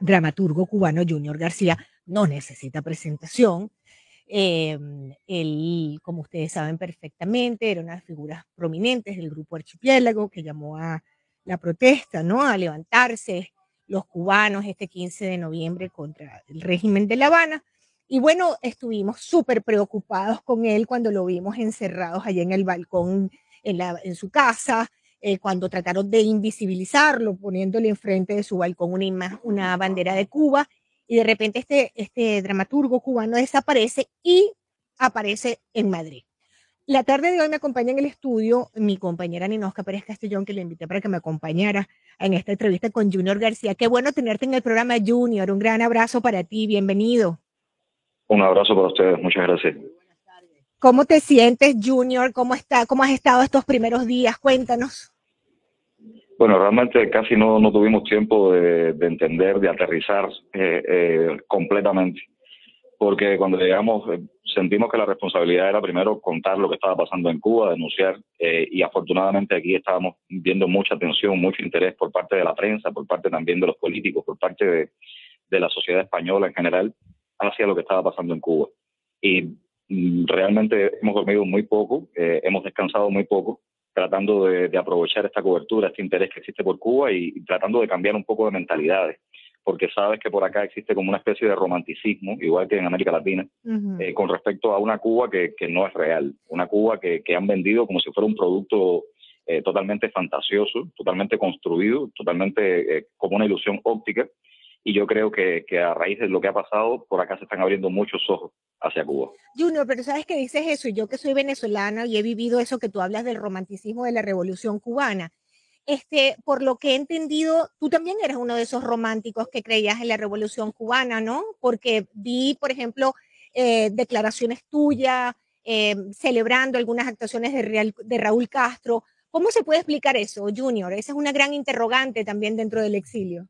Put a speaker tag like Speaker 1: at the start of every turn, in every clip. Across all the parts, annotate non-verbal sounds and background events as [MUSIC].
Speaker 1: dramaturgo cubano Junior García no necesita presentación. Em, él, como ustedes saben perfectamente, era una de las figuras prominentes del grupo Archipiélago que llamó a la protesta, ¿no? A levantarse los cubanos este 15 de noviembre contra el régimen de La Habana. Y bueno, estuvimos súper preocupados con él cuando lo vimos encerrados allá en el balcón en su casa, eh, cuando trataron de invisibilizarlo, poniéndole enfrente de su balcón una, una bandera de Cuba y de repente este, este dramaturgo cubano desaparece y aparece en Madrid. La tarde de hoy me acompaña en el estudio mi compañera Ninosca Pérez Castellón, que le invité para que me acompañara en esta entrevista con Junior García. Qué bueno tenerte en el programa, Junior. Un gran abrazo para ti, bienvenido.
Speaker 2: Un abrazo para ustedes, muchas gracias.
Speaker 1: ¿Cómo te sientes, Junior? ¿Cómo, está, ¿Cómo has estado estos primeros días? Cuéntanos.
Speaker 2: Bueno, realmente casi no, no tuvimos tiempo de, entender, de aterrizar eh, eh, completamente, porque cuando llegamos eh, sentimos que la responsabilidad era primero contar lo que estaba pasando en Cuba, denunciar, y afortunadamente aquí estábamos viendo mucha atención, mucho interés por parte de la prensa, por parte también de los políticos, por parte de, de la sociedad española en general, hacia lo que estaba pasando en Cuba. Y mm, realmente hemos dormido muy poco, hemos descansado muy poco, tratando de, aprovechar esta cobertura, este interés que existe por Cuba y, tratando de cambiar un poco de mentalidades, porque sabes que por acá existe como una especie de romanticismo, igual que en América Latina, eh, con respecto a una Cuba que, no es real, una Cuba que, han vendido como si fuera un producto eh, totalmente fantasioso, totalmente construido, totalmente eh, como una ilusión óptica, y yo creo que, que, a raíz de lo que ha pasado, por acá se están abriendo muchos ojos hacia Cuba.
Speaker 1: Junior, pero sabes que dices eso, y yo que soy venezolana y he vivido eso que tú hablas del romanticismo de la revolución cubana. Este, por lo que he entendido, tú también eres uno de esos románticos que creías en la revolución cubana, ¿no? Porque vi, por ejemplo, eh, declaraciones tuyas, eh, celebrando algunas actuaciones de, de Raúl Castro. ¿Cómo se puede explicar eso, Junior? Esa es una gran interrogante también dentro del exilio.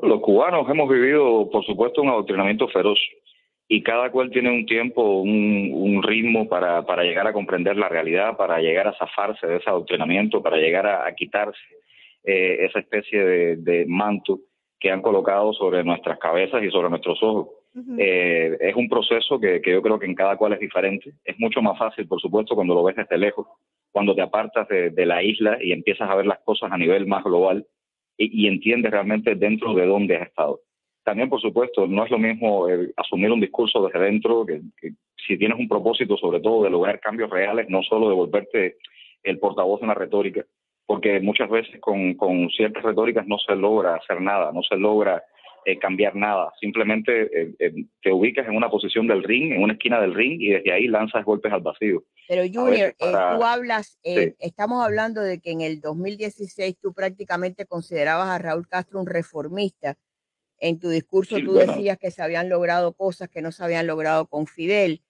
Speaker 2: Los cubanos hemos vivido, por supuesto, un adoctrinamiento feroz y cada cual tiene un tiempo, un, ritmo para, para, llegar a comprender la realidad, para llegar a zafarse de ese adoctrinamiento, para llegar a, quitarse eh, esa especie de, manto que han colocado sobre nuestras cabezas y sobre nuestros ojos. Eh, es un proceso que, yo creo que en cada cual es diferente. Es mucho más fácil, por supuesto, cuando lo ves desde lejos, cuando te apartas de la isla y empiezas a ver las cosas a nivel más global y, entiendes realmente dentro de dónde has estado. También, por supuesto, no es lo mismo asumir un discurso desde dentro, que, si tienes un propósito sobre todo de lograr cambios reales, no solo de volverte el portavoz de una retórica, porque muchas veces con, con ciertas retóricas no se logra hacer nada, no se logra eh, cambiar nada. Simplemente eh, eh, te ubicas en una posición del ring, en una esquina del ring, y desde ahí lanzas golpes al vacío.
Speaker 3: Pero Junior, tú hablas, estamos hablando de que en el 2016 tú prácticamente considerabas a Raúl Castro un reformista. En tu discurso tú decías que se habían logrado cosas que no se habían logrado con Fidel.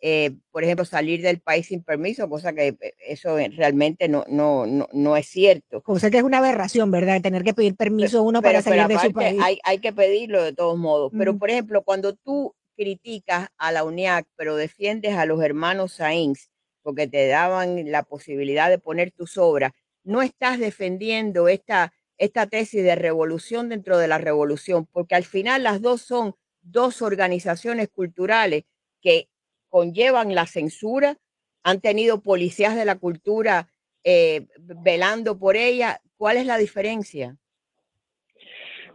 Speaker 3: Eh, por ejemplo, salir del país sin permiso, cosa que eh, eso realmente no, no, no, es cierto.
Speaker 1: Cosa que es una aberración, ¿verdad? Tener que pedir permiso uno para salir de su país.
Speaker 3: Hay, hay que pedirlo de todos modos. Pero, por ejemplo, cuando tú criticas a la UNIAC, pero defiendes a los hermanos Sainz, porque te daban la posibilidad de poner tus obras, no estás defendiendo esta, esta tesis de revolución dentro de la revolución, porque al final las dos son dos organizaciones culturales que conllevan la censura, han tenido policías de la cultura eh, velando por ella. ¿Cuál es la diferencia?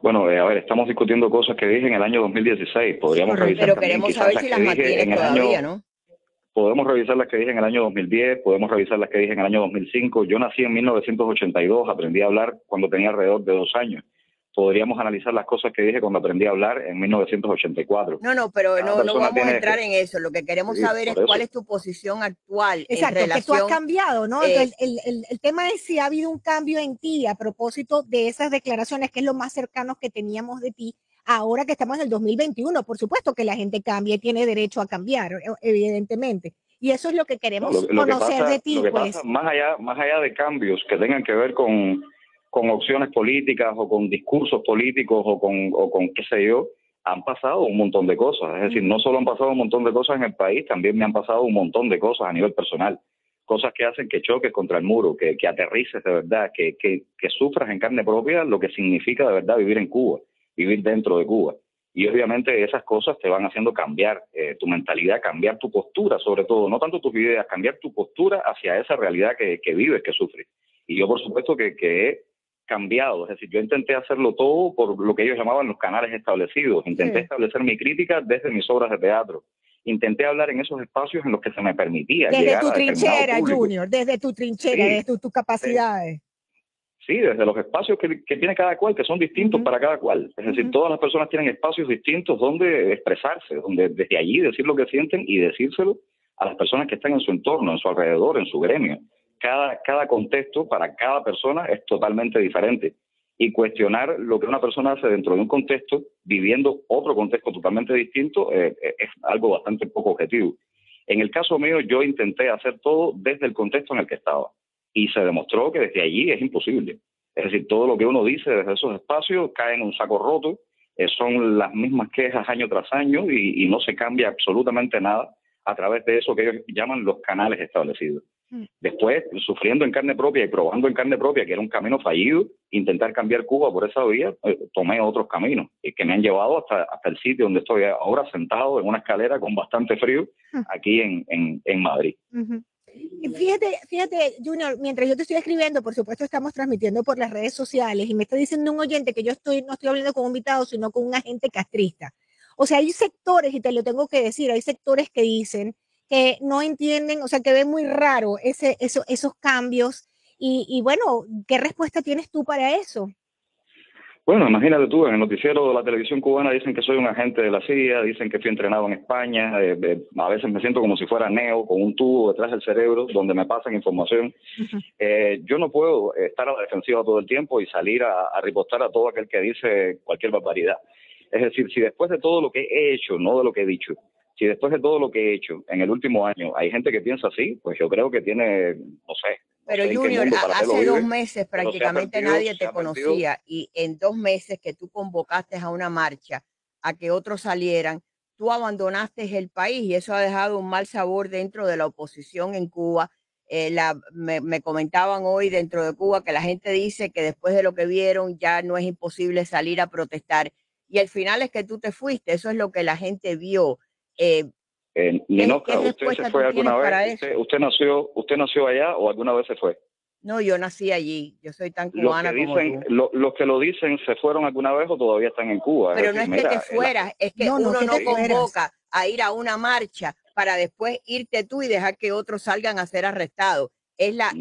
Speaker 2: Bueno, eh, a ver, estamos discutiendo cosas que dije en el año 2016. Podríamos revisar.
Speaker 3: Pero queremos saber si las mantienen todavía, ¿no?
Speaker 2: Podemos revisar las que dije en el año 2010, podemos revisar las que dije en el año 2005. Yo nací en 1982, aprendí a hablar cuando tenía alrededor de dos años podríamos analizar las cosas que dije cuando aprendí a hablar en 1984.
Speaker 3: No, no, pero no, no vamos a entrar en eso. Lo que queremos saber es cuál es tu posición actual.
Speaker 1: Exacto,
Speaker 3: en
Speaker 1: que tú has cambiado, ¿no? el, el, el, tema es si ha habido un cambio en ti a propósito de esas declaraciones, que es lo más cercano que teníamos de ti ahora que estamos en el 2021. Por supuesto que la gente cambia y tiene derecho a cambiar, e, evidentemente. Y eso es lo que queremos conocer de ti. pues.
Speaker 2: más, allá, más allá de cambios que tengan que ver con con opciones políticas o con discursos políticos o con, o con qué sé yo, han pasado un montón de cosas. Es decir, no solo han pasado un montón de cosas en el país, también me han pasado un montón de cosas a nivel personal. Cosas que hacen que choques contra el muro, que, que aterrices de verdad, que, que, que sufras en carne propia lo que significa de verdad vivir en Cuba vivir dentro de Cuba. Y obviamente esas cosas te van haciendo cambiar eh, tu mentalidad, cambiar tu postura, sobre todo, no tanto tus ideas, cambiar tu postura hacia esa realidad que, que vives, que sufres. Y yo, por supuesto, que, que he cambiado, es decir, yo intenté hacerlo todo por lo que ellos llamaban los canales establecidos, intenté establecer mi crítica desde mis obras de teatro, intenté hablar en esos espacios en los que se me permitía.
Speaker 1: Desde tu trinchera, Junior, desde tu trinchera, desde tus capacidades.
Speaker 2: Sí, desde los espacios que, tiene cada cual, que son distintos para cada cual. Es decir, todas las personas tienen espacios distintos donde expresarse, donde desde allí decir lo que sienten y decírselo a las personas que están en su entorno, en su alrededor, en su gremio. Cada, cada contexto para cada persona es totalmente diferente. Y cuestionar lo que una persona hace dentro de un contexto, viviendo otro contexto totalmente distinto, eh, eh, es algo bastante poco objetivo. En el caso mío, yo intenté hacer todo desde el contexto en el que estaba y se demostró que desde allí es imposible. Es decir, todo lo que uno dice desde esos espacios cae en un saco roto, eh, son las mismas quejas año tras año y, no se cambia absolutamente nada a través de eso que ellos llaman los canales establecidos. Mm. Después, sufriendo en carne propia y probando en carne propia que era un camino fallido, intentar cambiar Cuba por esa vía, eh, tomé otros caminos y que me han llevado hasta, hasta el sitio donde estoy ahora sentado en una escalera con bastante frío mm. aquí en, en, Madrid.
Speaker 1: Fíjate, fíjate, Junior, mientras yo te estoy escribiendo, por supuesto estamos transmitiendo por las redes sociales y me está diciendo un oyente que yo estoy, no estoy hablando con un invitado, sino con un agente castrista. O sea, hay sectores, y te lo tengo que decir, hay sectores que dicen que no entienden, o sea, que ven muy raro ese, eso, esos cambios. Y, y bueno, ¿qué respuesta tienes tú para eso?
Speaker 2: Bueno, imagínate tú, en el noticiero de la televisión cubana dicen que soy un agente de la CIA, dicen que fui entrenado en España, eh, eh, a veces me siento como si fuera neo, con un tubo detrás del cerebro donde me pasan información. Eh, yo no puedo estar a la defensiva todo el tiempo y salir a, a ripostar a todo aquel que dice cualquier barbaridad. Es decir, si después de todo lo que he hecho, no de lo que he dicho, si después de todo lo que he hecho en el último año hay gente que piensa así, pues yo creo que tiene, no sé,
Speaker 3: pero Junior, hace dos meses prácticamente nadie te conocía y en dos meses que tú convocaste a una marcha a que otros salieran, tú abandonaste el país y eso ha dejado un mal sabor dentro de la oposición en Cuba. Eh, la, me, me, comentaban hoy dentro de Cuba que la gente dice que después de lo que vieron ya no es imposible salir a protestar y el final es que tú te fuiste, eso es lo que la gente vio.
Speaker 2: Eh, eh, ¿usted se fue alguna vez? Usted, nació, ¿Usted nació allá o alguna vez se fue?
Speaker 3: No, yo nací allí. Yo soy tan cubana los que
Speaker 2: dicen, los que lo dicen, ¿se fueron alguna vez o todavía están en Cuba?
Speaker 3: Pero no es que te fueras, es que uno no, convoca a ir a una marcha para después irte tú y dejar que otros salgan a ser arrestados. Es la,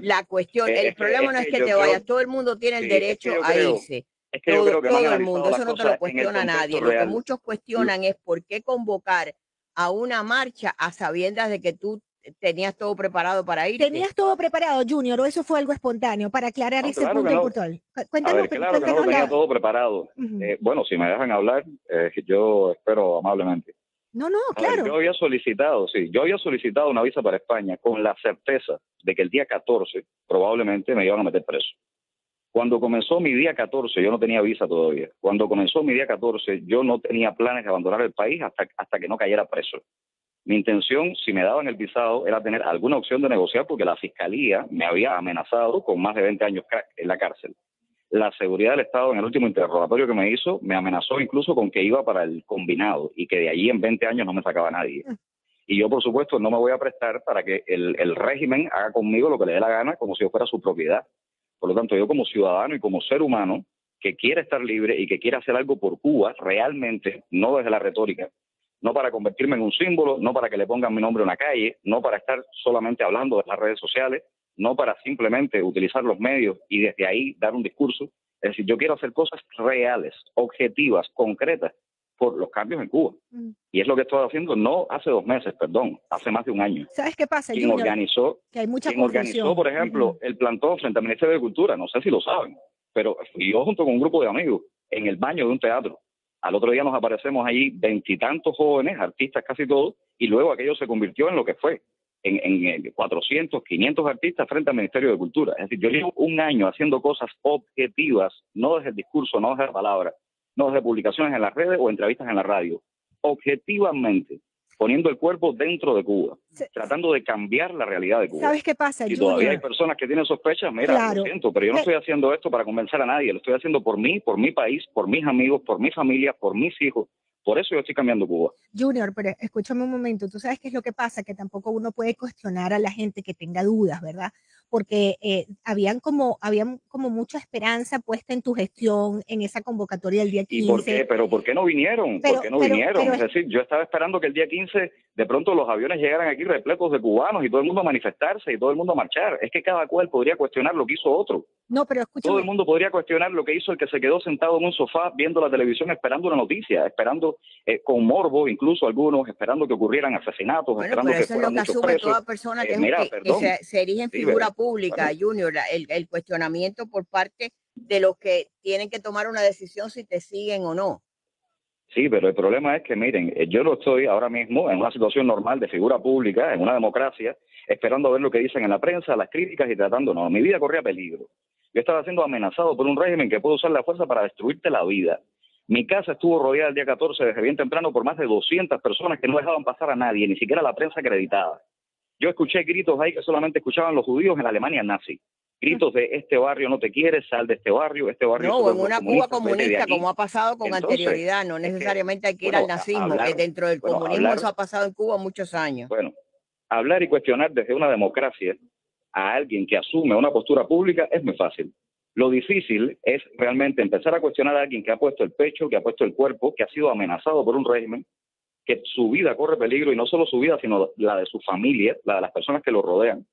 Speaker 3: la, cuestión. el problema no es que, te vayas, todo el mundo tiene el derecho a irse. todo, el mundo, eso no te lo cuestiona nadie. Lo que muchos cuestionan es por qué convocar a una marcha a sabiendas de que tú tenías todo preparado para ir.
Speaker 1: ¿Tenías todo preparado, Junior, o eso fue algo espontáneo para aclarar ese punto importante?
Speaker 2: Cuéntanos, claro que no tenía todo preparado. Eh, bueno, si me dejan hablar, eh, yo espero amablemente.
Speaker 1: No, no, claro.
Speaker 2: yo había solicitado, sí, yo había solicitado una visa para España con la certeza de que el día 14 probablemente me iban a meter preso. Cuando comenzó mi día 14, yo no tenía visa todavía. Cuando comenzó mi día 14, yo no tenía planes de abandonar el país hasta, hasta que no cayera preso. Mi intención, si me daban el visado, era tener alguna opción de negociar porque la fiscalía me había amenazado con más de 20 años en la cárcel. La seguridad del Estado, en el último interrogatorio que me hizo, me amenazó incluso con que iba para el combinado y que de allí en 20 años no me sacaba nadie. Mm. Y yo, por supuesto, no me voy a prestar para que el, el régimen haga conmigo lo que le dé la gana como si yo fuera su propiedad. Por lo tanto, yo como ciudadano y como ser humano que quiere estar libre y que quiere hacer algo por Cuba, realmente, no desde la retórica, no para convertirme en un símbolo, no para que le pongan mi nombre en una calle, no para estar solamente hablando de las redes sociales, no para simplemente utilizar los medios y desde ahí dar un discurso. Es decir, yo quiero hacer cosas reales, objetivas, concretas, por los cambios en Cuba. Mm. Y es lo que estoy haciendo no hace dos meses, perdón, hace más de un año.
Speaker 1: ¿Sabes qué pasa?
Speaker 2: Quien organizó,
Speaker 1: que hay mucha
Speaker 2: quien organizó, por ejemplo, el plantón frente al Ministerio de Cultura, no sé si lo saben, pero fui yo junto con un grupo de amigos en el baño de un teatro. Al otro día nos aparecemos allí veintitantos jóvenes, artistas casi todos, y luego aquello se convirtió en lo que fue, en, en 400, 500 artistas frente al Ministerio de Cultura. Es decir, yo llevo un año haciendo cosas objetivas, no desde el discurso, no desde la palabra, no desde publicaciones en las redes o entrevistas en la radio. Objetivamente, poniendo el cuerpo dentro de Cuba, tratando de cambiar la realidad de Cuba.
Speaker 1: ¿Sabes qué pasa?
Speaker 2: Y todavía hay personas que tienen sospechas, mira, lo siento, pero yo no estoy haciendo esto para convencer a nadie, lo estoy haciendo por mí, por mi país, por mis amigos, por mi familia, por mis hijos. Por eso yo estoy cambiando Cuba.
Speaker 1: Junior, pero escúchame un momento, tú sabes qué es lo que pasa, que tampoco uno puede cuestionar a la gente que tenga dudas, ¿verdad? Porque eh, habían como habían como mucha esperanza puesta en tu gestión en esa convocatoria del día 15.
Speaker 2: ¿Y por qué? ¿Pero por qué no vinieron? ¿Por qué no vinieron? es decir, yo estaba esperando que el día 15 de pronto los aviones llegaran aquí repletos de cubanos y todo el mundo a manifestarse y todo el mundo a marchar. Es que cada cual podría cuestionar lo que hizo otro.
Speaker 1: No, pero escúchame.
Speaker 2: Todo el mundo podría cuestionar lo que hizo el que se quedó sentado en un sofá viendo la televisión esperando una noticia, esperando eh, con morbo, incluso algunos esperando que ocurrieran asesinatos,
Speaker 3: bueno,
Speaker 2: esperando
Speaker 3: pero eso es lo que asume toda persona eh, que, se, se, erige en figura pública, Junior, el, el cuestionamiento por parte de los que tienen que tomar una decisión si te siguen o no.
Speaker 2: Sí, pero el problema es que, miren, eh, yo no estoy ahora mismo en una situación normal de figura pública, en una democracia, esperando a ver lo que dicen en la prensa, las críticas y tratando, no, mi vida corría peligro. Yo estaba siendo amenazado por un régimen que puede usar la fuerza para destruirte la vida. Mi casa estuvo rodeada el día 14 desde bien temprano por más de 200 personas que no dejaban pasar a nadie, ni siquiera la prensa acreditada. Yo escuché gritos ahí que solamente escuchaban los judíos en la Alemania nazi gritos de este barrio no te quiere, sal de este barrio, este barrio.
Speaker 3: No, en una Cuba comunista, como ha pasado con anterioridad, no necesariamente hay que ir al nazismo, que dentro del comunismo eso ha pasado en Cuba muchos años.
Speaker 2: Bueno, hablar y cuestionar desde una democracia a alguien que asume una postura pública es muy fácil. Lo difícil es realmente empezar a cuestionar a alguien que ha puesto el pecho, que ha puesto el cuerpo, que ha sido amenazado por un régimen, que su vida corre peligro y no solo su vida, sino la de su familia, la de las personas que lo rodean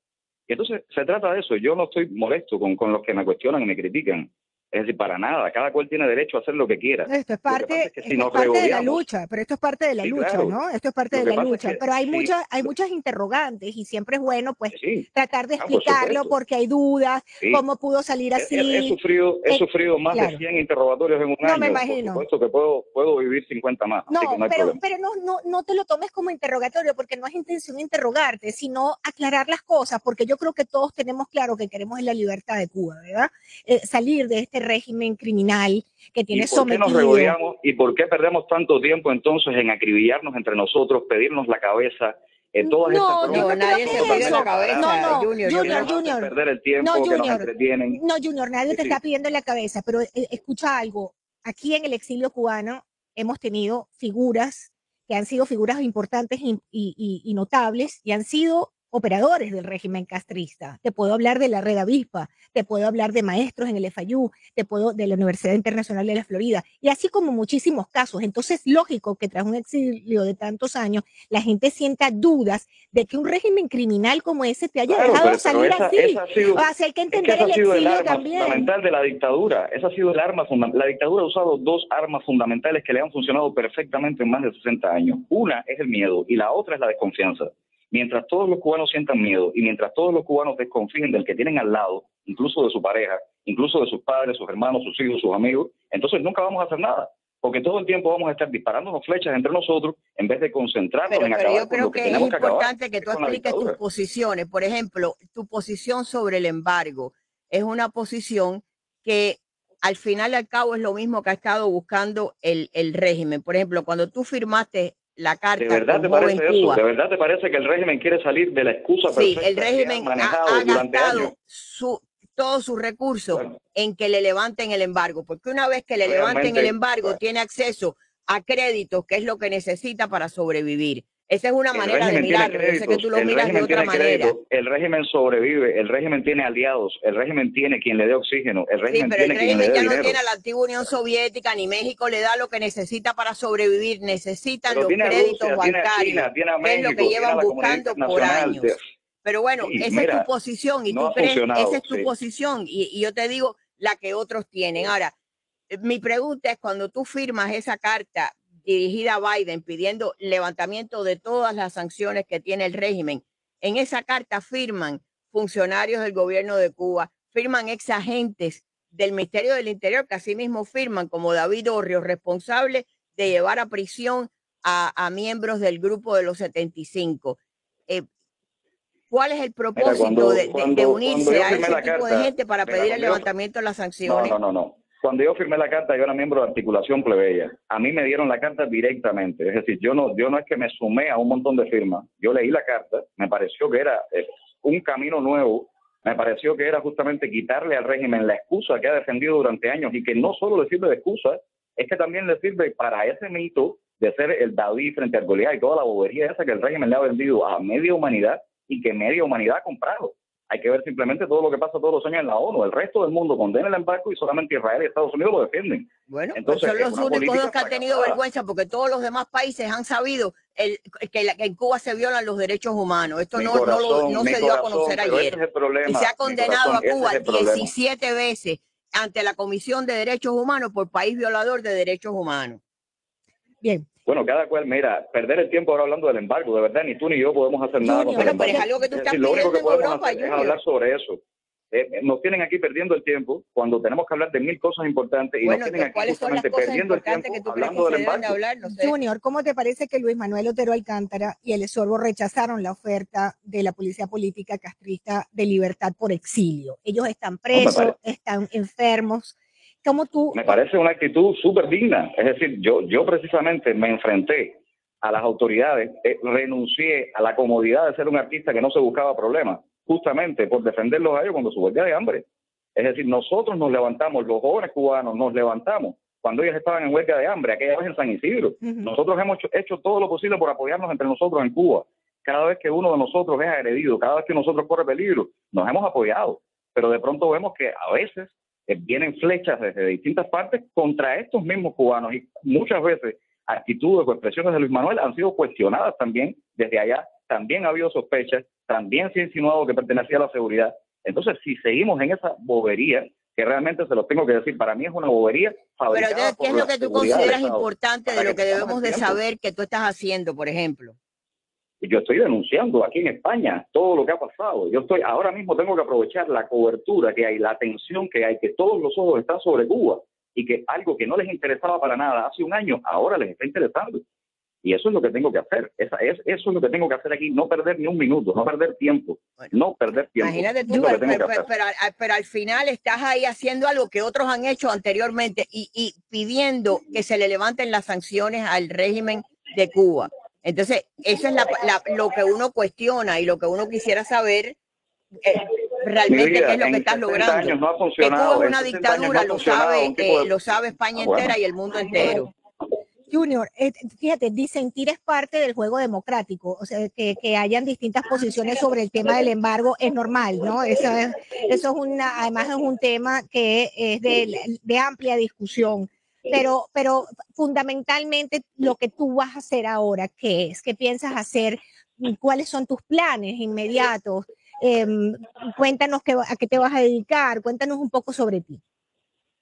Speaker 2: y entonces se trata de eso. Yo no estoy molesto con, los que me cuestionan y me critican. Es decir, para nada, cada cual tiene derecho a hacer lo que quiera.
Speaker 1: Esto es parte, de la lucha, pero esto es parte de la lucha, ¿no? Esto es parte de la lucha, pero hay muchas hay muchas interrogantes y siempre es bueno pues tratar de ah, explicarlo porque hay dudas, cómo pudo salir así.
Speaker 2: He, sufrido he eh, sufrido más de 100 interrogatorios en un año. No me imagino. Por supuesto que puedo puedo vivir 50 más.
Speaker 1: No, pero pero no, no no te lo tomes como interrogatorio porque no es intención interrogarte, sino aclarar las cosas, porque yo creo que todos tenemos claro que queremos la libertad de Cuba, ¿verdad? Eh, salir de este régimen criminal que tiene
Speaker 2: ¿Y por
Speaker 1: sometido.
Speaker 2: Qué nos ¿Y por qué perdemos tanto tiempo entonces en acribillarnos entre nosotros, pedirnos la cabeza? En todas
Speaker 3: no, estas no, nadie se pierde la cabeza.
Speaker 1: No, no, Junior, Junior, Junior.
Speaker 2: Perder el tiempo no, Junior, que nos entretienen.
Speaker 1: No, Junior, nadie te está pidiendo la cabeza, pero eh, escucha algo. Aquí en el exilio cubano hemos tenido figuras que han sido figuras importantes y, y, y notables y han sido operadores del régimen castrista. Te puedo hablar de la Red Avispa, te puedo hablar de maestros en el FIU, te puedo de la Universidad Internacional de la Florida, y así como muchísimos casos. Entonces, lógico que tras un exilio de tantos años, la gente sienta dudas de que un régimen criminal como ese te haya dejado salir así. o sea, hay que entender el exilio el arma
Speaker 2: fundamental de la dictadura. Esa ha sido el arma fundamental. La dictadura ha usado dos armas fundamentales que le han funcionado perfectamente en más de 60 años. Una es el miedo y la otra es la desconfianza. Mientras todos los cubanos sientan miedo y mientras todos los cubanos desconfíen del que tienen al lado, incluso de su pareja, incluso de sus padres, sus hermanos, sus hijos, sus amigos, entonces nunca vamos a hacer nada. Porque todo el tiempo vamos a estar disparándonos flechas entre nosotros en vez de concentrarnos en acabar
Speaker 3: yo creo que, es importante que tú expliques tus posiciones. Por ejemplo, tu posición sobre el embargo es una posición que al final y al cabo es lo mismo que ha estado buscando el, el régimen. Por ejemplo, cuando tú firmaste la carta.
Speaker 2: ¿De verdad te parece eso? ¿De verdad te parece que el régimen quiere salir de la excusa
Speaker 3: sí, el régimen ha, gastado su, todos sus recursos en que le levanten el embargo, porque una vez que le levanten el embargo, tiene acceso a créditos, que es lo que necesita para sobrevivir. Esa es una manera de mirarlo. Yo sé que tú lo miras de otra manera.
Speaker 2: el régimen sobrevive, el régimen tiene aliados, el régimen tiene quien le dé oxígeno, el régimen sí, pero el régimen
Speaker 3: ya no tiene a la antigua Unión Soviética ni México le da lo que necesita para sobrevivir. Necesitan los créditos bancarios, que es lo que llevan buscando por años. Pero bueno, esa es tu posición y tú crees, esa es tu posición y, y yo te digo la que otros tienen. Ahora, mi pregunta es cuando tú firmas esa carta dirigida a Biden pidiendo levantamiento de todas las sanciones que tiene el régimen. En esa carta firman funcionarios del gobierno de Cuba, firman ex agentes del Ministerio del Interior, que asimismo firman como David Orrio, responsable de llevar a prisión a, miembros del grupo de los 75. Eh, ¿Cuál es el propósito de, unirse a ese tipo de gente para pedir el levantamiento de las sanciones?
Speaker 2: No, no, no. Cuando yo firmé la carta, yo era miembro de articulación plebeya. A mí me dieron la carta directamente. Es decir, yo no, yo no es que me sumé a un montón de firmas. Yo leí la carta, me pareció que era eh, un camino nuevo, me pareció que era justamente quitarle al régimen la excusa que ha defendido durante años y que no solo le sirve de excusa, es que también le sirve para ese mito de ser el David frente al Goliat y toda la bobería esa que el régimen le ha vendido a media humanidad y que media humanidad ha comprado. Hay que ver simplemente todo lo que pasa todos los años en la ONU. El resto del mundo condena el embargo y solamente Israel y Estados Unidos lo defienden.
Speaker 3: Bueno, pues Entonces, son los únicos que han tenido vergüenza porque todos los demás países han sabido el, que, en Cuba se violan los derechos humanos. Esto no, se dio a conocer ayer. y se ha condenado a Cuba 17 veces ante la Comisión de Derechos Humanos por país violador de derechos humanos.
Speaker 2: Bien, bueno, cada cual, mira, perder el tiempo ahora hablando del embargo, de verdad, ni tú ni yo podemos hacer nada.
Speaker 3: con pero es algo que tú estás
Speaker 2: lo único que podemos hacer es hablar sobre eso. Eh, nos tienen aquí perdiendo el tiempo cuando tenemos que hablar de mil cosas importantes y nos tienen aquí justamente perdiendo el tiempo hablando del embargo.
Speaker 1: Hablar, Junior, ¿cómo te parece que Luis Manuel Otero Alcántara y el Esorbo rechazaron la oferta de la policía política castrista de libertad por exilio? Ellos están presos, están enfermos, tú...
Speaker 2: Me parece una actitud súper digna. Es decir, yo, yo precisamente me enfrenté a las autoridades, eh, renuncié a la comodidad de ser un artista que no se buscaba problemas, justamente por defenderlos a ellos cuando su huelga de hambre. Es decir, nosotros nos levantamos, los jóvenes cubanos nos levantamos cuando ellos estaban en huelga de hambre, aquella vez en San Isidro. Nosotros hemos hecho, hecho, todo lo posible por apoyarnos entre nosotros en Cuba. Cada vez que uno de nosotros es agredido, cada vez que nosotros corre peligro, nos hemos apoyado. Pero de pronto vemos que a veces eh, vienen flechas desde distintas partes contra estos mismos cubanos y muchas veces actitudes o expresiones de Luis Manuel han sido cuestionadas también desde allá. También ha habido sospechas, también se ha insinuado que pertenecía a la seguridad. Entonces, si seguimos en esa bobería, que realmente se lo tengo que decir, para mí es una bobería.
Speaker 3: Pero ¿qué es lo que tú consideras importante de lo que debemos de saber que tú estás haciendo, por ejemplo?
Speaker 2: Yo estoy denunciando aquí en España todo lo que ha pasado. Yo estoy, ahora mismo tengo que aprovechar la cobertura que hay, la atención que hay, que todos los ojos están sobre Cuba y que algo que no les interesaba para nada hace un año, ahora les está interesando. Y eso es lo que tengo que hacer. Esa, es, eso es lo que tengo que hacer aquí, no perder ni un minuto, no perder tiempo, no perder tiempo.
Speaker 3: Imagínate tú, pero, al final estás ahí haciendo algo que otros han hecho anteriormente y, y pidiendo que se le levanten las sanciones al régimen de Cuba. Entonces, eso es lo que uno cuestiona y lo que uno quisiera saber eh, realmente qué es lo que estás logrando.
Speaker 2: No que Cuba
Speaker 3: es una dictadura, lo sabe, eh, lo sabe España ah, entera y el mundo entero.
Speaker 1: Junior, eh, fíjate, disentir es parte del juego democrático, o sea, que, que, hayan distintas posiciones sobre el tema del embargo es normal, ¿no? Eso es, eso es una, además es un tema que es de, de amplia discusión pero, pero fundamentalmente lo que tú vas a hacer ahora, ¿qué es? ¿Qué piensas hacer? ¿Cuáles son tus planes inmediatos? Em, cuéntanos qué, a qué te vas a dedicar, cuéntanos un poco sobre ti.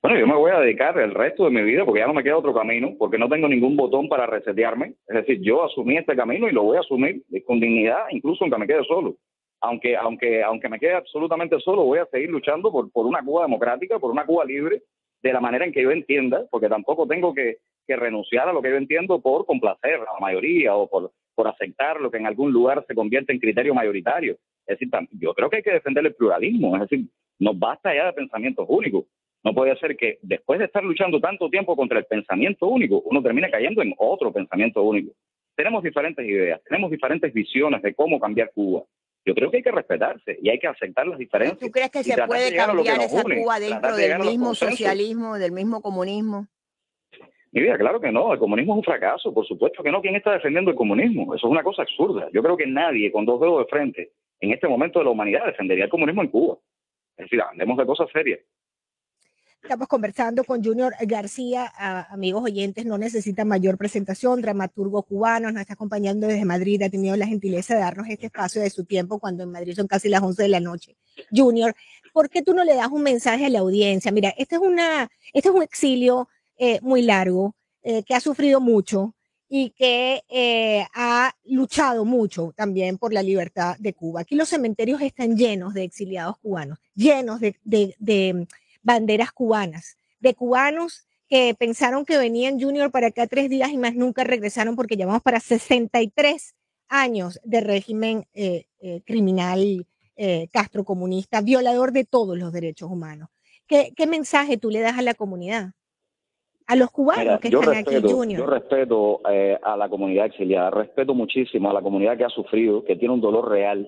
Speaker 2: Bueno, yo me voy a dedicar el resto de mi vida porque ya no me queda otro camino, porque no tengo ningún botón para resetearme. Es decir, yo asumí este camino y lo voy a asumir con dignidad, incluso aunque me quede solo. Aunque, aunque, aunque me quede absolutamente solo, voy a seguir luchando por, por una Cuba democrática, por una Cuba libre, de la manera en que yo entienda, porque tampoco tengo que, renunciar a lo que yo entiendo por complacer a la mayoría o por, por aceptar lo que en algún lugar se convierte en criterio mayoritario. Es decir, yo creo que hay que defender el pluralismo, es decir, no basta ya de pensamientos únicos. No puede ser que después de estar luchando tanto tiempo contra el pensamiento único, uno termine cayendo en otro pensamiento único. Tenemos diferentes ideas, tenemos diferentes visiones de cómo cambiar Cuba yo creo que hay que respetarse y hay que aceptar las diferencias.
Speaker 3: ¿Tú crees que se puede cambiar esa Cuba dentro del mismo socialismo, del mismo comunismo?
Speaker 2: Mi vida, claro que no, el comunismo es un fracaso, por supuesto que no. ¿Quién está defendiendo el comunismo? Eso es una cosa absurda. Yo creo que nadie con dos dedos de frente en este momento de la humanidad defendería el comunismo en Cuba. Es decir, andemos de cosas serias.
Speaker 1: Estamos conversando con Junior García, amigos oyentes, no necesita mayor presentación, dramaturgo cubano, nos está acompañando desde Madrid, ha tenido la gentileza de darnos este espacio de su tiempo cuando en Madrid son casi las 11 de la noche. Junior, ¿por qué tú no le das un mensaje a la audiencia? Mira, este es, una, este es un exilio eh, muy largo, eh, que ha sufrido mucho y que eh, ha luchado mucho también por la libertad de Cuba. Aquí los cementerios están llenos de exiliados cubanos, llenos de banderas cubanas, de cubanos que pensaron que venían Junior para acá tres días y más nunca regresaron porque llevamos para 63 años de régimen eh, eh, criminal eh, castrocomunista, violador de todos los derechos humanos. ¿qué, qué mensaje tú le das a la comunidad? A los cubanos que están aquí, Junior.
Speaker 2: Yo respeto a la comunidad exiliada, respeto muchísimo a la comunidad que ha sufrido, que tiene un dolor real.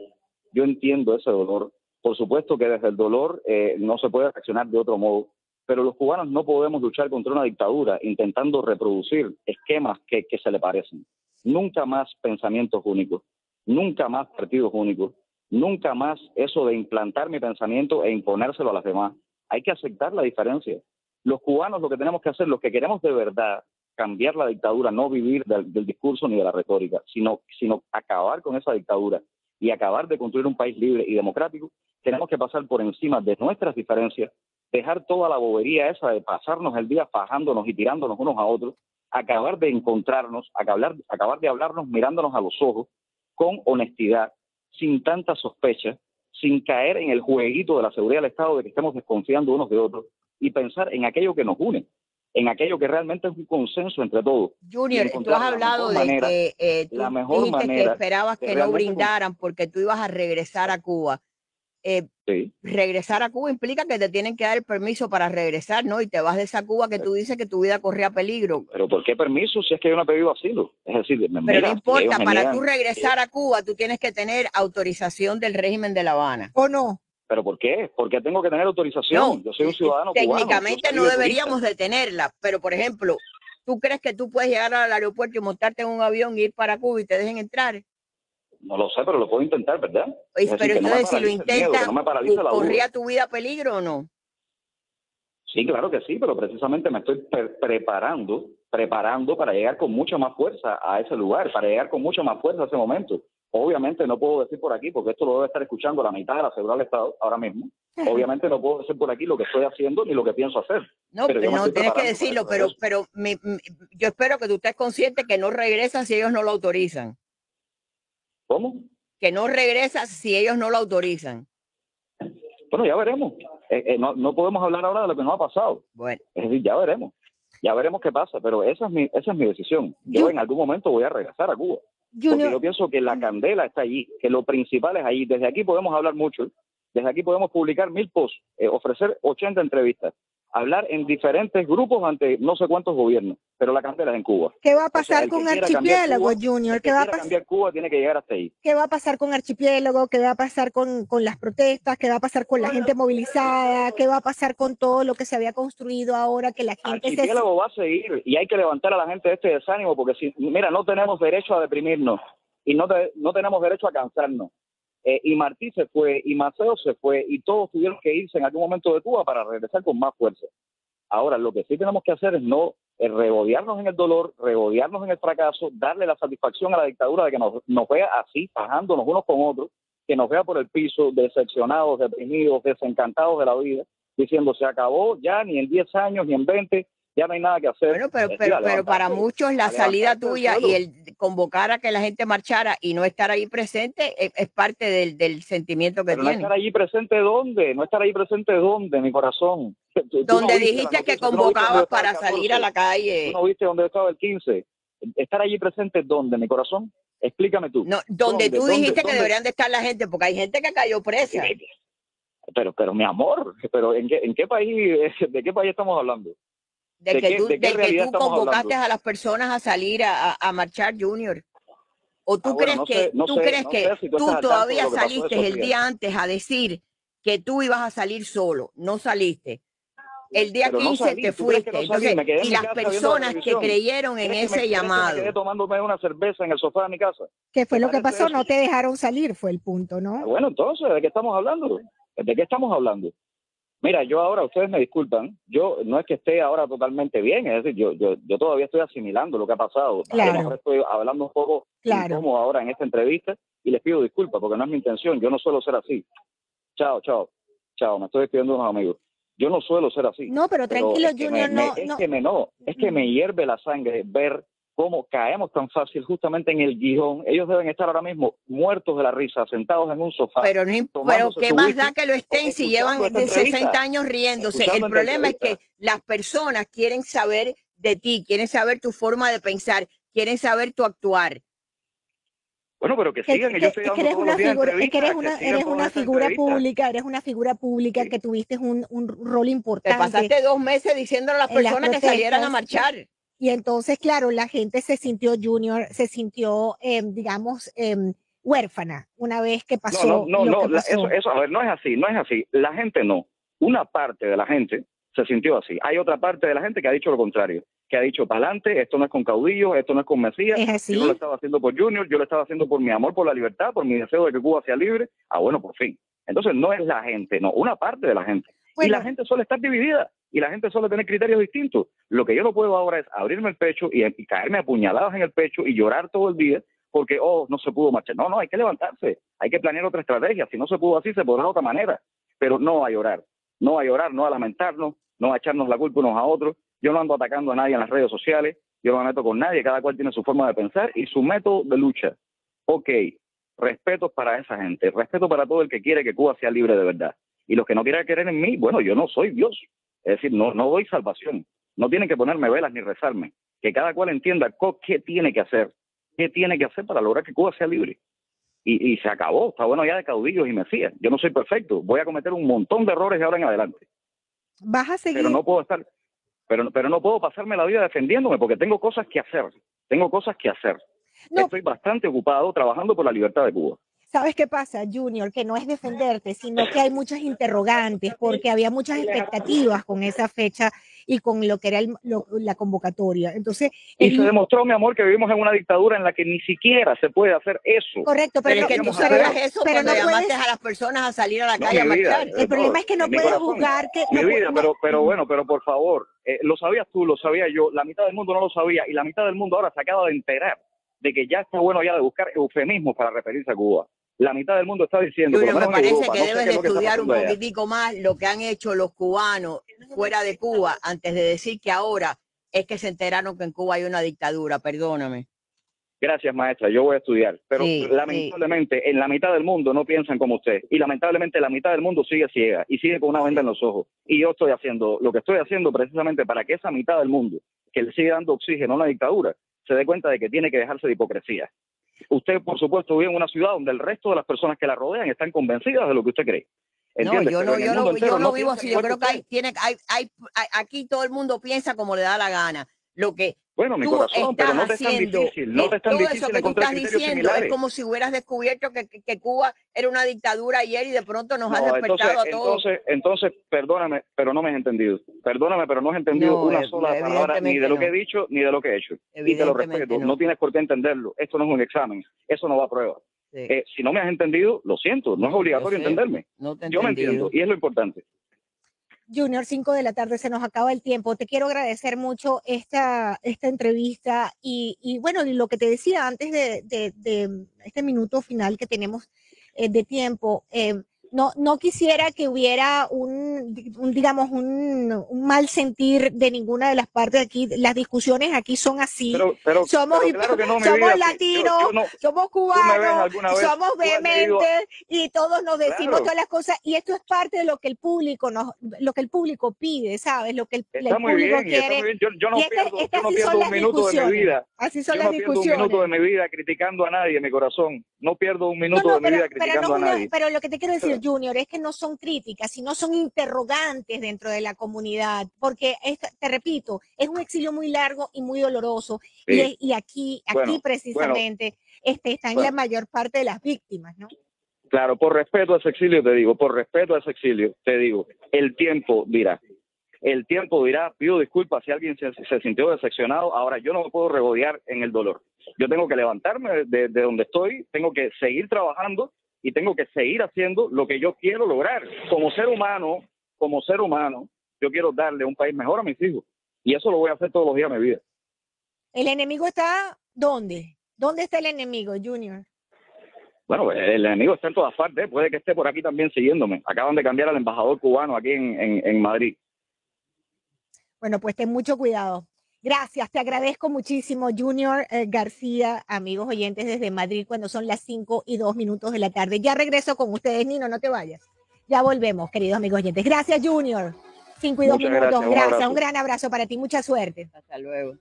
Speaker 2: Yo entiendo ese dolor. Por supuesto que desde el dolor eh, no se puede reaccionar de otro modo, pero los cubanos no podemos luchar contra una dictadura intentando reproducir esquemas que, se le parecen. Nunca más pensamientos únicos, nunca más partidos únicos, nunca más eso de implantar mi pensamiento e imponérselo a las demás. Hay que aceptar la diferencia. Los cubanos lo que tenemos que hacer, lo que queremos de verdad, cambiar la dictadura, no vivir del, discurso ni de la retórica, sino, sino acabar con esa dictadura y acabar de construir un país libre y democrático, tenemos que pasar por encima de nuestras diferencias, dejar toda la bobería esa de pasarnos el día fajándonos y tirándonos unos a otros, acabar de encontrarnos, acabar, acabar de hablarnos mirándonos a los ojos con honestidad, sin tanta sospecha, sin caer en el jueguito de la seguridad del Estado de que estemos desconfiando unos de otros y pensar en aquello que nos une, en aquello que realmente es un consenso entre todos.
Speaker 3: Junior, tú has hablado de que eh, tú la mejor dijiste que esperabas que no brindaran porque tú ibas a regresar a Cuba. Eh, regresar a Cuba implica que te tienen que dar el permiso para regresar, ¿no? Y te vas de esa Cuba que tú dices que tu vida corría peligro.
Speaker 2: Pero ¿por qué permiso si es que yo no he pedido asilo? Es decir,
Speaker 3: me Pero no importa, para tú regresar a Cuba tú tienes que tener autorización del régimen de La Habana.
Speaker 1: ¿O no?
Speaker 2: ¿Pero por qué? Porque tengo que tener autorización. yo soy un ciudadano
Speaker 3: técnicamente no deberíamos de tenerla, pero por ejemplo, ¿tú crees que tú puedes llegar al aeropuerto y montarte en un avión y ir para Cuba y te dejen entrar?
Speaker 2: No lo sé, pero lo puedo intentar, ¿verdad?
Speaker 3: pero entonces si lo intentas, ¿corría tu vida peligro o no?
Speaker 2: Sí, claro que sí, pero precisamente me estoy preparando, preparando para llegar con mucha más fuerza a ese lugar, para llegar con mucha más fuerza a ese momento. Obviamente no puedo decir por aquí, porque esto lo debe estar escuchando la mitad de la seguridad del Estado ahora mismo. Obviamente no puedo decir por aquí lo que estoy haciendo ni lo que pienso hacer.
Speaker 3: No, pero no tienes que decirlo, pero, pero yo espero que tú estés consciente que no regresas si ellos no lo autorizan.
Speaker 2: ¿Cómo?
Speaker 3: Que no regresas si ellos no lo autorizan.
Speaker 2: Bueno, ya veremos. Eh, eh, no, no podemos hablar ahora de lo que no ha pasado.
Speaker 3: Bueno.
Speaker 2: Es decir, ya veremos. Ya veremos qué pasa, pero esa es mi, esa es mi decisión. Yo en algún momento voy a regresar a Cuba. Porque yo pienso que la candela está allí, que lo principal es allí. Desde aquí podemos hablar mucho, desde aquí podemos publicar mil posts, eh, ofrecer 80 entrevistas, hablar en diferentes grupos ante no sé cuántos gobiernos, pero la candela es en Cuba.
Speaker 1: ¿Qué va a pasar con Archipiélago, Junior?
Speaker 2: ¿Qué va a cambiar Cuba tiene que llegar hasta ahí.
Speaker 1: ¿Qué va a pasar con Archipiélago? ¿Qué va a pasar con, con las protestas? ¿Qué va a pasar con la gente movilizada? ¿Qué va a pasar con todo lo que se había construido ahora que la gente
Speaker 2: Archipiélago va a seguir y hay que levantar a la gente de este desánimo porque si mira, no tenemos derecho a deprimirnos y no, no tenemos derecho a cansarnos. Eh, y Martí se fue, y Maceo se fue, y todos tuvieron que irse en algún momento de Cuba para regresar con más fuerza. Ahora, lo que sí tenemos que hacer es no eh, en el dolor, regodearnos en el fracaso, darle la satisfacción a la dictadura de que nos, nos vea así, bajándonos unos con otros, que nos vea por el piso, decepcionados, deprimidos, desencantados de la vida, diciendo se acabó ya ni en 10 años ni en 20, ya no hay nada que hacer.
Speaker 3: Bueno, pero, pero, pero para muchos la salida tuya y el convocar a que la gente marchara y no estar ahí presente es, parte del, del, sentimiento que tiene.
Speaker 2: No estar allí presente dónde, no estar ahí presente dónde, mi corazón. [LAUGHS]
Speaker 3: Donde dijiste que convocabas para salir a la calle.
Speaker 2: ¿Tú no viste dónde estaba el 15? Estar allí presente dónde, mi corazón. Explícame tú.
Speaker 3: No, donde tú dijiste que deberían de estar la gente, porque hay gente que cayó presa.
Speaker 2: Pero, pero mi amor, pero ¿en qué, en qué país, [LAUGHS] de qué país estamos hablando?
Speaker 3: De, que tú, de que tú convocaste a las personas a salir a, a, marchar, Junior. ¿O tú ah, crees que, tú crees que tú, todavía saliste el día antes a decir que tú ibas a salir solo? No saliste. El día 15 te fuiste. y las personas que creyeron en ese llamado.
Speaker 2: Me quedé tomándome una cerveza en el sofá de mi casa.
Speaker 1: ¿Qué fue lo que pasó? No te dejaron salir, fue el punto, ¿no?
Speaker 2: Ah, bueno, entonces, ¿de qué estamos hablando? ¿De qué estamos hablando? Mira, yo ahora, ustedes me disculpan, yo no es que esté ahora totalmente bien, es decir, yo, yo, yo todavía estoy asimilando lo que ha pasado.
Speaker 1: Claro.
Speaker 2: Estoy hablando un poco
Speaker 1: claro.
Speaker 2: como ahora en esta entrevista y les pido disculpas porque no es mi intención, yo no suelo ser así. Chao, chao, chao, me estoy despidiendo de unos amigos. Yo no suelo ser así.
Speaker 1: No, pero tranquilo, Junior, no,
Speaker 2: Es que me no, es que me hierve la sangre ver cómo caemos tan fácil justamente en el guion. Ellos deben estar ahora mismo muertos de la risa, sentados en un sofá.
Speaker 3: Pero, pero ¿qué más da que lo estén si llevan 60 años riéndose? El problema es que las personas quieren saber de ti, quieren saber tu forma de pensar, quieren saber tu actuar.
Speaker 2: Bueno, pero que sigan, que, yo estoy
Speaker 1: dando
Speaker 2: eres
Speaker 1: una figura, que eres una, eres una figura pública, eres una figura pública que tuviste un, un, rol importante.
Speaker 3: Te pasaste dos meses diciendo a las personas que salieran a marchar.
Speaker 1: Y entonces, claro, la gente se sintió junior, se sintió, eh, digamos, eh, huérfana una vez que pasó.
Speaker 2: No, no, no, Eso, eso, a ver, no es así, no es así. La gente no. Una parte de la gente se sintió así. Hay otra parte de la gente que ha dicho lo contrario, que ha dicho, para adelante, esto no es con caudillo, esto no es con Mesías, yo lo estaba haciendo por Junior, yo lo estaba haciendo por mi amor por la libertad, por mi deseo de que Cuba sea libre. Ah, bueno, por fin. Entonces no es la gente, no, una parte de la gente. Y la gente suele estar dividida y la gente suele tener criterios distintos. Lo que yo no puedo ahora es abrirme el pecho y, caerme apuñaladas en el pecho y llorar todo el día porque, oh, no se pudo marchar. No, no, hay que levantarse, hay que planear otra estrategia. Si no se pudo así, se podrá de otra manera. Pero no a llorar, no a llorar, no a lamentarnos, no a echarnos la culpa unos a otros. Yo no ando atacando a nadie en las redes sociales, yo no me meto con nadie, cada cual tiene su forma de pensar y su método de lucha. Ok, respeto para esa gente, respeto para todo el que quiere que Cuba sea libre de verdad. Y los que no quieran querer en mí, bueno, yo no soy Dios. Es decir, no, no doy salvación. No tienen que ponerme velas ni rezarme. Que cada cual entienda qué tiene que hacer qué tiene que hacer para lograr que Cuba sea libre. Y, se acabó, está bueno ya de caudillos y mesías. Yo no soy perfecto, voy a cometer un montón de errores de ahora en adelante.
Speaker 1: Vas a seguir.
Speaker 2: Pero no puedo estar, pero, pero no puedo pasarme la vida defendiéndome porque tengo cosas que hacer, tengo cosas que hacer. Estoy bastante ocupado trabajando por la libertad de Cuba.
Speaker 1: ¿Sabes qué pasa, Junior? Que no es defenderte, sino que hay muchas interrogantes, porque había muchas expectativas con esa fecha y con lo que era la convocatoria. Entonces,
Speaker 2: y se demostró, mi amor, que vivimos en una dictadura en la que ni siquiera se puede hacer eso.
Speaker 1: Correcto, pero,
Speaker 3: es que tú sabes eso pero no llamaste a las personas a salir a la calle a marchar.
Speaker 1: el problema es que no puedes juzgar que...
Speaker 2: Mi vida, pero, pero bueno, pero por favor, eh, lo sabías tú, lo sabía yo, la mitad del mundo no lo sabía y la mitad del mundo ahora se acaba de enterar de que ya está bueno ya de buscar eufemismos para referirse a Cuba la mitad del mundo está diciendo.
Speaker 3: me parece que debes de estudiar un poquitico más lo que han hecho los cubanos fuera de Cuba antes de decir que ahora es que se enteraron que en Cuba hay una dictadura. Perdóname.
Speaker 2: Gracias, maestra. Yo voy a estudiar. Pero lamentablemente en la mitad del mundo no piensan como usted. Y lamentablemente la mitad del mundo sigue ciega y sigue con una venda en los ojos. Y yo estoy haciendo lo que estoy haciendo precisamente para que esa mitad del mundo que le sigue dando oxígeno a una dictadura se dé cuenta de que tiene que dejarse de hipocresía. Usted, por supuesto, vive en una ciudad donde el resto de las personas que la rodean están convencidas de lo que usted cree.
Speaker 3: No, yo no, yo no, yo no vivo así. Yo creo que hay, tiene, hay, hay, aquí todo el mundo piensa como le da la gana. Lo que
Speaker 2: bueno, mi corazón, pero no te es tan difícil, no te es tan difícil
Speaker 3: eso que tú estás diciendo es como si hubieras descubierto que, que, Cuba era una dictadura ayer y de pronto nos has despertado
Speaker 2: a todos. Entonces, entonces, perdóname, pero no me has entendido. Perdóname, pero no has entendido una sola palabra ni de lo que he dicho ni de lo que he hecho. Y te lo respeto, no. tienes por qué entenderlo. Esto no es un examen, eso no va a prueba. Eh, si no me has entendido, lo siento, no es obligatorio entenderme. Yo me entiendo y es lo importante.
Speaker 1: Junior, 5 de la tarde, se nos acaba el tiempo. Te quiero agradecer mucho esta, esta entrevista y, y bueno, lo que te decía antes de, este minuto final que tenemos eh, de tiempo. Eh, no, no quisiera que hubiera un, digamos, un, mal sentir de ninguna de las partes aquí. Las discusiones aquí son así. somos somos latinos, somos cubanos, somos vehementes y todos nos decimos todas las cosas. Y esto es parte de lo que el público nos, lo que el público pide, ¿sabes? Lo que el, público quiere.
Speaker 2: Yo, no pierdo, un minuto de mi vida.
Speaker 1: Así son las discusiones.
Speaker 2: un minuto de mi vida criticando a nadie, mi corazón. No pierdo un minuto de mi vida criticando a nadie.
Speaker 1: Pero lo que te quiero decir, Junior, es que no son críticas, sino son interrogantes dentro de la comunidad, porque te repito, es un exilio muy largo y muy doloroso, y, aquí, aquí precisamente este, están la mayor parte de las víctimas, ¿no?
Speaker 2: Claro, por respeto a ese exilio te digo, por respeto a ese exilio te digo, el tiempo dirá. El tiempo dirá, pido disculpas si alguien se, sintió decepcionado. Ahora, yo no me puedo regodear en el dolor. Yo tengo que levantarme de donde estoy, tengo que seguir trabajando y tengo que seguir haciendo lo que yo quiero lograr. Como ser humano, como ser humano, yo quiero darle un país mejor a mis hijos. Y eso lo voy a hacer todos los días de mi vida.
Speaker 1: ¿El enemigo está dónde? ¿Dónde está el enemigo, Junior?
Speaker 2: Bueno, el enemigo está en todas partes. Puede que esté por aquí también siguiéndome. Acaban de cambiar al embajador cubano aquí en, en Madrid.
Speaker 1: Bueno, pues ten mucho cuidado. Gracias, te agradezco muchísimo, Junior eh, García, amigos oyentes desde Madrid, cuando son las 5 y 2 minutos de la tarde. Ya regreso con ustedes, Nino, no te vayas. Ya volvemos, queridos amigos oyentes. Gracias, Junior. 5 y 2 minutos. gracias, un gran abrazo para ti, mucha suerte.
Speaker 3: Hasta luego.